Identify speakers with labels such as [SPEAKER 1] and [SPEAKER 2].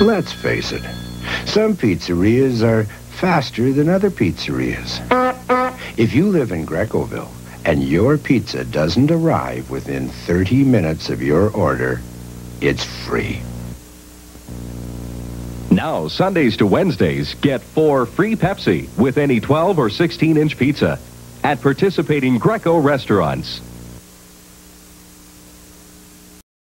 [SPEAKER 1] Let's face it, some pizzerias are faster than other pizzerias. If you live in Grecoville and your pizza doesn't arrive within 30 minutes of your order, it's free.
[SPEAKER 2] Now, Sundays to Wednesdays, get four free Pepsi with any 12 or 16 inch pizza at participating Greco restaurants.